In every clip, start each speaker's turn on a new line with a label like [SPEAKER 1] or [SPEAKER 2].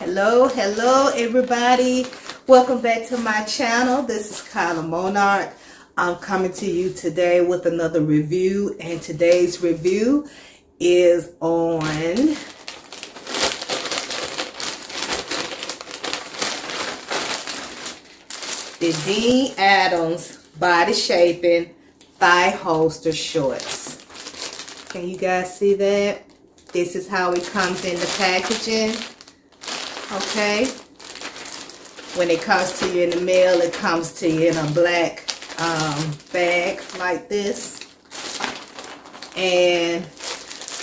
[SPEAKER 1] Hello, hello everybody. Welcome back to my channel. This is Kyla Monarch. I'm coming to you today with another review and today's review is on the Dene Adams Body Shaping Thigh Holster Shorts. Can you guys see that? This is how it comes in the packaging. Okay. When it comes to you in the mail, it comes to you in a black um, bag like this. And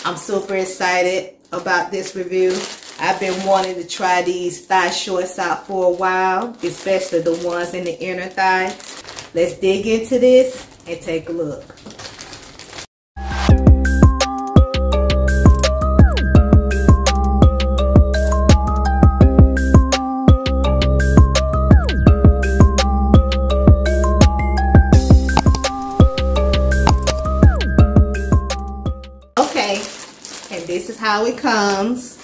[SPEAKER 1] I'm super excited about this review. I've been wanting to try these thigh shorts out for a while, especially the ones in the inner thigh. Let's dig into this and take a look. Is how it comes.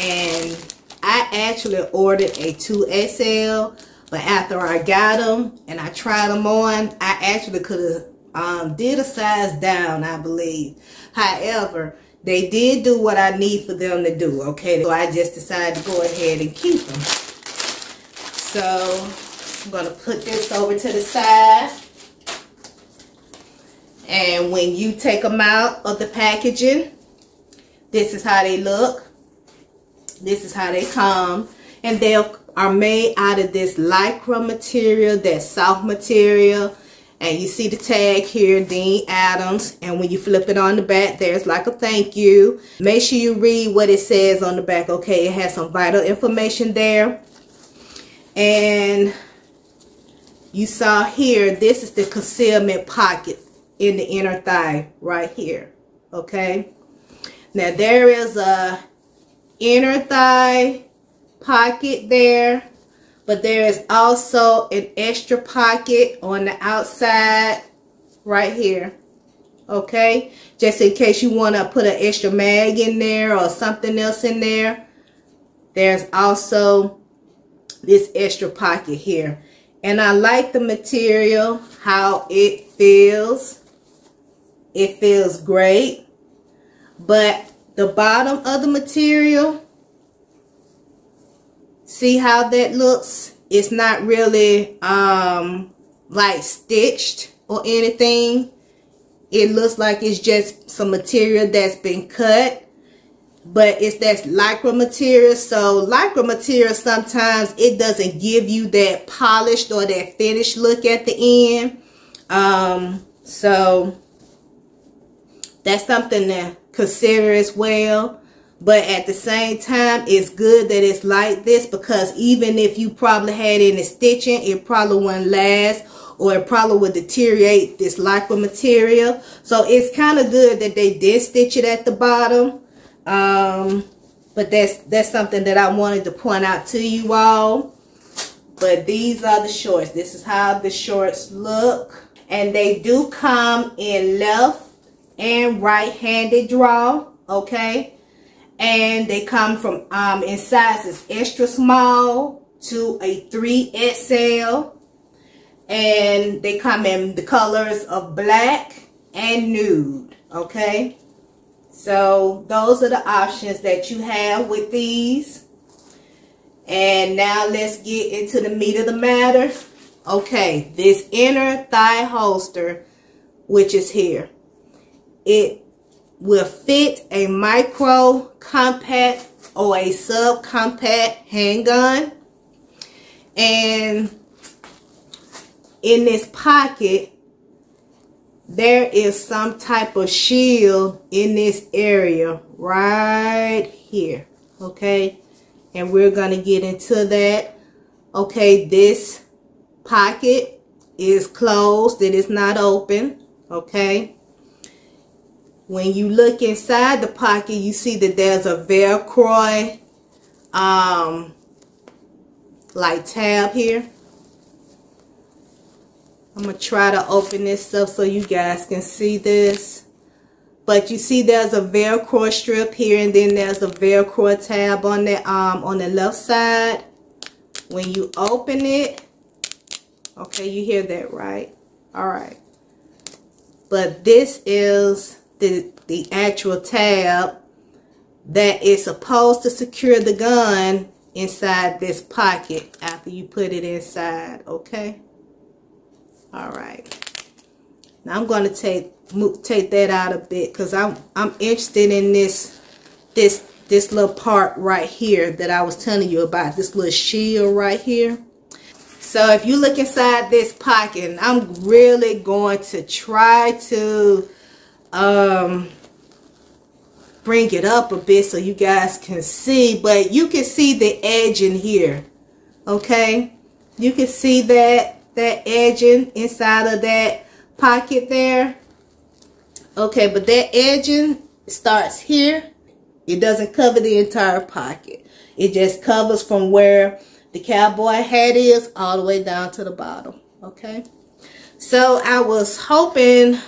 [SPEAKER 1] And I actually ordered a 2XL but after I got them and I tried them on, I actually could have um, did a size down, I believe. However, they did do what I need for them to do, okay? So I just decided to go ahead and keep them. So I'm going to put this over to the side. And when you take them out of the packaging, this is how they look. This is how they come. And they'll are made out of this lycra material, that soft material. And you see the tag here, Dene Adams. And when you flip it on the back, there's like a thank you. Make sure you read what it says on the back, okay? It has some vital information there. And you saw here, this is the concealment pocket in the inner thigh right here, okay? Now there is a inner thigh pocket there but there is also an extra pocket on the outside right here okay? Just in case you want to put an extra mag in there or something else in there there's also this extra pocket here. And I like the material how it feels. It feels great but the bottom of the material See how that looks? It's not really um, like stitched or anything. It looks like it's just some material that's been cut. But it's that lycra material. So lycra material sometimes it doesn't give you that polished or that finished look at the end. Um, so that's something to consider as well. But at the same time, it's good that it's like this because even if you probably had any stitching, it probably wouldn't last or it probably would deteriorate this lycra material. So it's kind of good that they did stitch it at the bottom. Um, but that's, that's something that I wanted to point out to you all. But these are the shorts. This is how the shorts look. And they do come in left and right-handed draw. Okay? And they come from um, in sizes extra small to a 3XL and they come in the colors of black and nude okay? So those are the options that you have with these. And now let's get into the meat of the matter. Okay this inner thigh holster which is here it will fit a micro compact or a subcompact handgun. And in this pocket, there is some type of shield in this area right here. Okay. And we're going to get into that. Okay. This pocket is closed. It is not open. Okay. When you look inside the pocket, you see that there's a Velcro um, like tab here. I'm going to try to open this up so you guys can see this. But you see there's a Velcro strip here and then there's a Velcro tab on the, um, on the left side. When you open it, okay, you hear that, right? All right. But this is the, the actual tab that is supposed to secure the gun inside this pocket after you put it inside, okay? All right. Now I'm going to take take that out a bit because I'm I'm interested in this this this little part right here that I was telling you about this little shield right here so if you look inside this pocket I'm really going to try to um bring it up a bit so you guys can see but you can see the edge in here okay you can see that that edging inside of that pocket there Okay, but that edging starts here. It doesn't cover the entire pocket. It just covers from where the cowboy hat is all the way down to the bottom. Okay. So I was hoping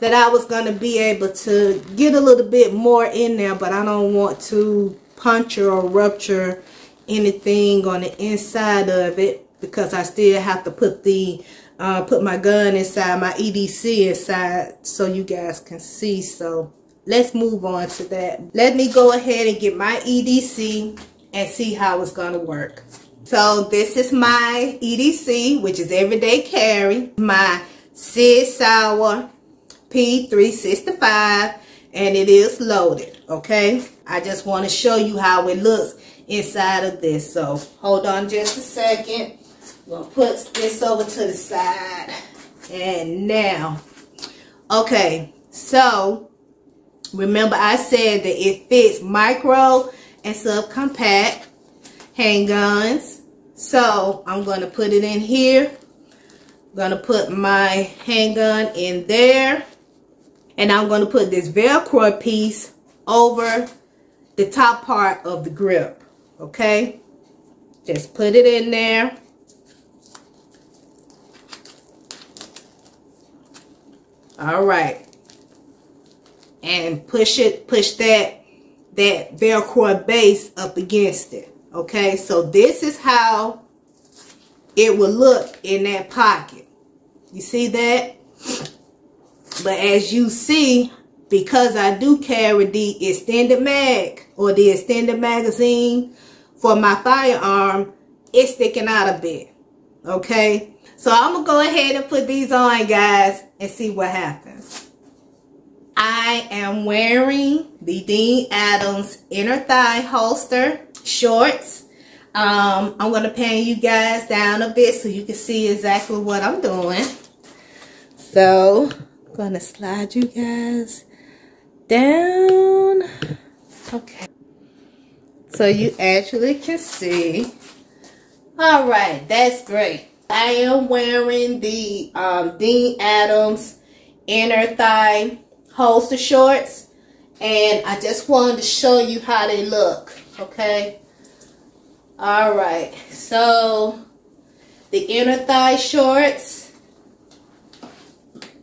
[SPEAKER 1] that I was going to be able to get a little bit more in there, but I don't want to puncture or rupture anything on the inside of it because I still have to put the uh, put my gun inside, my EDC inside so you guys can see. So let's move on to that. Let me go ahead and get my EDC and see how it's going to work. So this is my EDC, which is everyday carry. My Sig Sauer P365 and it is loaded, okay? I just want to show you how it looks inside of this. So hold on just a second. I'm going to put this over to the side. And now, okay, so remember I said that it fits micro and subcompact handguns. So I'm going to put it in here. I'm going to put my handgun in there. And I'm going to put this Velcro piece over the top part of the grip. Okay? Just put it in there. All right. And push it, push that, that Velcro base up against it. Okay, so this is how it will look in that pocket. You see that? But as you see, because I do carry the extended mag or the extended magazine for my firearm, it's sticking out a bit. Okay, so I'm going to go ahead and put these on, guys, and see what happens. I am wearing the Dene Adams inner thigh holster shorts. Um, I'm going to pan you guys down a bit so you can see exactly what I'm doing. So, To slide you guys down. Okay. So you actually can see. All right, that's great. I am wearing the um, Dene Adams inner thigh holster shorts. And I just wanted to show you how they look. Okay. All right. So the inner thigh shorts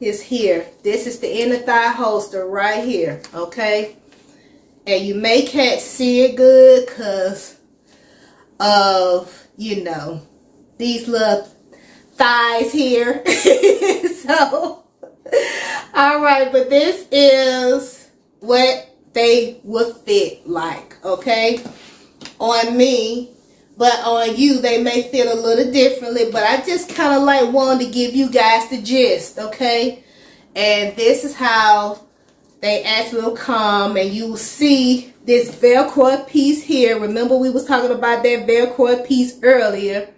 [SPEAKER 1] is here. This is the inner thigh holster right here. Okay. And you may can't see it good because of, you know, these little thighs here. so, all right, but this is what they would fit like, okay? On me, but on you, they may fit a little differently, but I just kind of like wanted to give you guys the gist, okay? And this is how they actually will come, and you will see this Velcro piece here. Remember we was talking about that Velcro piece earlier.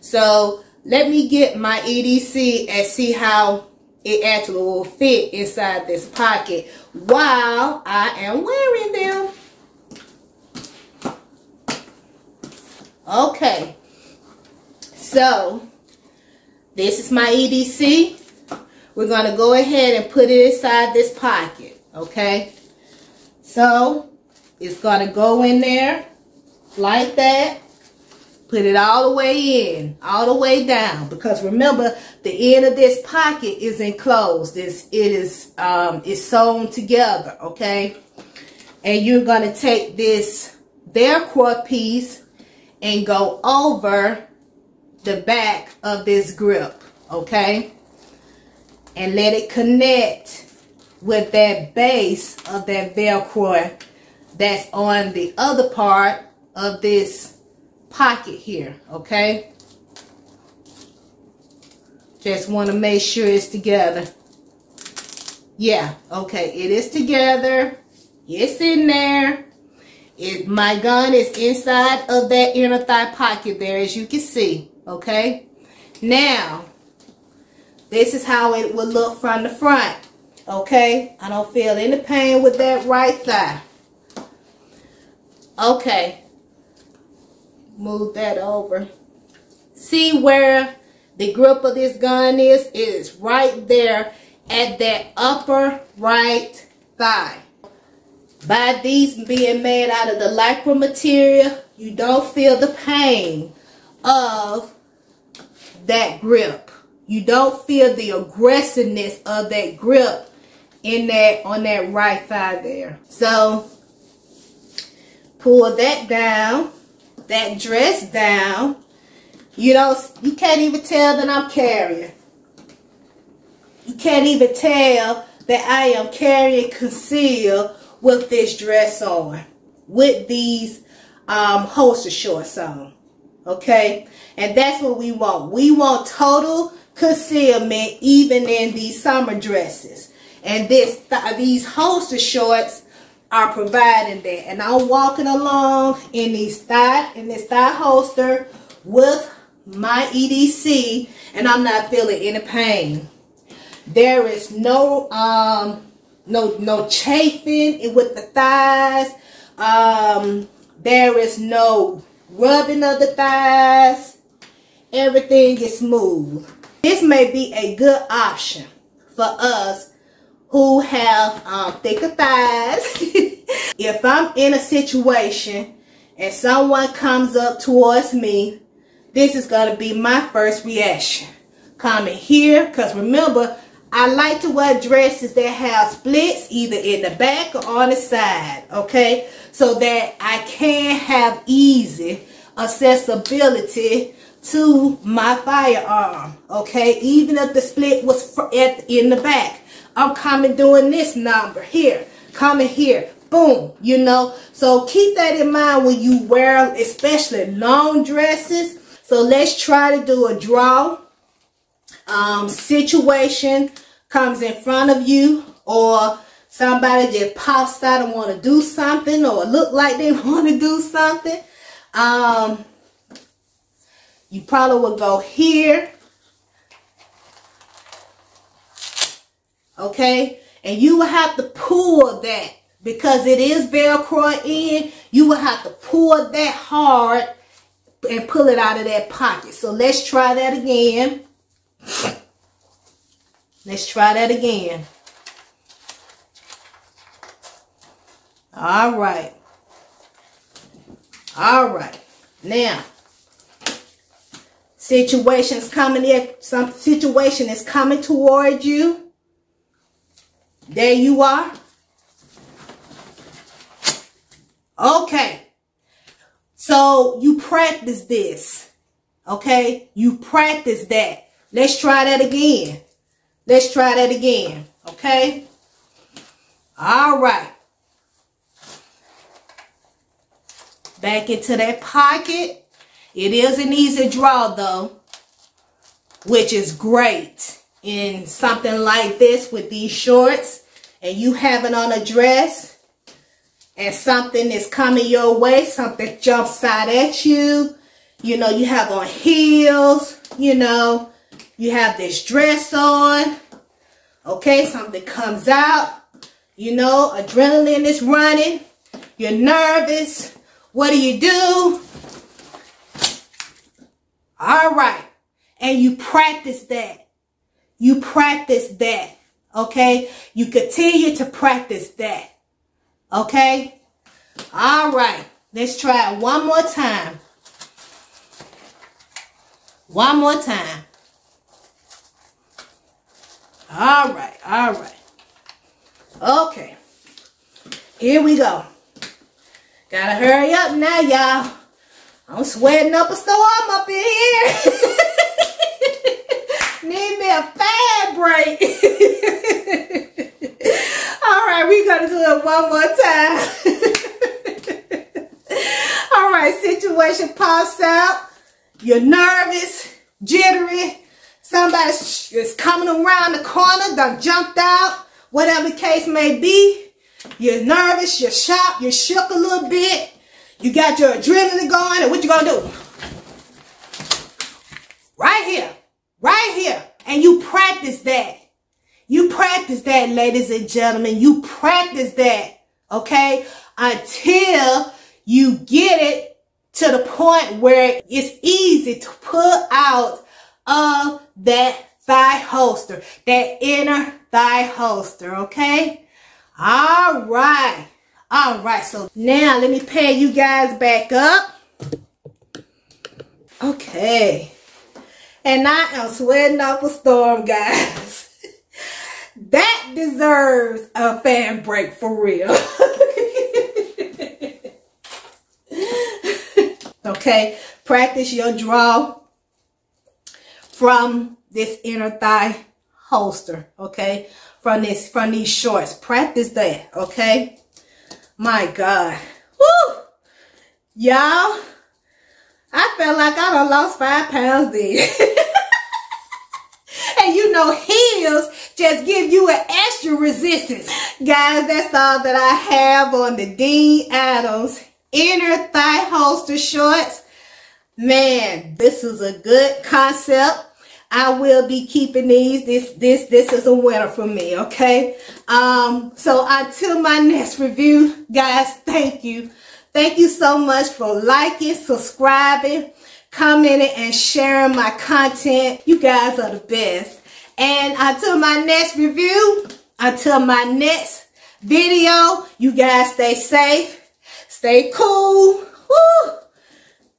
[SPEAKER 1] So let me get my EDC and see how it actually will fit inside this pocket while I am wearing them. Okay, so this is my EDC. We're going to go ahead and put it inside this pocket, okay? So, it's going to go in there like that. Put it all the way in, all the way down. Because remember, the end of this pocket is enclosed. It's, it is um, it's sewn together, okay? And you're going to take this Velcro piece and go over the back of this grip, okay? And let it connect with that base of that Velcro that's on the other part of this pocket here, okay? Just want to make sure it's together. Yeah, okay, it is together. It's in there. It, my gun is inside of that inner thigh pocket there, as you can see, okay? Now, this is how it would look from the front, okay? I don't feel any pain with that right thigh. Okay, move that over. See where the grip of this gun is? It is right there at that upper right thigh. By these being made out of the lycra material, you don't feel the pain of that grip. You don't feel the aggressiveness of that grip in that on that right thigh there. So pull that down that dress down. You know, you can't even tell that I'm carrying. You can't even tell that I am carrying conceal with this dress on. With these um, holster shorts on. Okay? And that's what we want. We want total concealment even in these summer dresses. And this th these holster shorts are providing that. And I'm walking along in these thigh in this thigh holster with my EDC and I'm not feeling any pain. There is no um no no chafing it with the thighs. Um there is no rubbing of the thighs. Everything is smooth. This may be a good option for us who have um, thicker thighs. if I'm in a situation and someone comes up towards me, this is going to be my first reaction. Comment here, because remember, I like to wear dresses that have splits either in the back or on the side, okay? So that I can have easy accessibility to my firearm, okay? Even if the split was in the back. I'm coming doing this number here, coming here, boom, you know. So keep that in mind when you wear, especially long dresses. So let's try to do a draw um, situation comes in front of you or somebody just pops out and want to do something or look like they want to do something. Um, you probably will go here okay? And you will have to pull that because it is Velcro in. You will have to pull that hard and pull it out of that pocket. So let's try that again. Let's try that again. All right. All right. Now, situations coming in, some situation is coming toward you. There you are. Okay. So you practice this. Okay. You practice that. Let's try that again. Let's try that again. Okay. All right. Back into that pocket. It is an easy draw though, which is great in something like this with these shorts and you have it on a dress and something is coming your way, something jumps out at you, you know, you have on heels, you know, you have this dress on, okay, something comes out, you know, adrenaline is running, you're nervous, what do you do? All right, and you practice that. You practice that. Okay? You continue to practice that. Okay? All right. Let's try it one more time. One more time. All right, all right. Okay. Here we go. Gotta hurry up now, y'all. I'm sweating up a storm up in here. Need me a fab break. All right, we gotta do it one more time. All right, situation pops out. You're nervous, jittery. Somebody is coming around the corner, done jumped out. Whatever the case may be. You're nervous, you're shocked, you're shook a little bit. You got your adrenaline going, and what you gonna do? Right here, right here. And you practice that. You practice that, ladies and gentlemen. You practice that, okay? Until you get it to the point where it's easy to pull out of that thigh holster, that inner thigh holster, okay? All right. All right, so now let me pair you guys back up. Okay. And I am sweating up a storm, guys. that deserves a fan break for real. okay, practice your draw from this inner thigh holster, okay? From this, from these shorts. Practice that, okay? My God. Woo! Y'all, I felt like I done lost five pounds then. and you know, heels just give you an extra resistance. Guys, that's all that I have on the Dene Adams inner thigh holster shorts. Man, this is a good concept. I will be keeping these. This this this is a winner for me, okay? Um so until my next review, guys, thank you. Thank you so much for liking, subscribing, commenting and sharing my content. You guys are the best. And until my next review, until my next video, you guys stay safe, stay cool. Woo!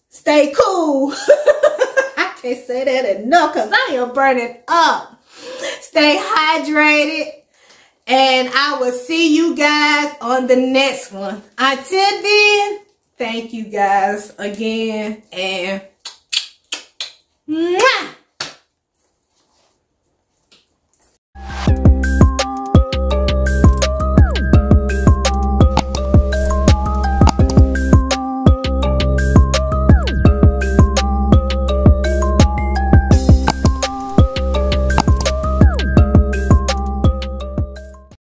[SPEAKER 1] Stay cool. can't say that enough because I am burning up. Stay hydrated. And I will see you guys on the next one. Until then, thank you guys again. And mwah!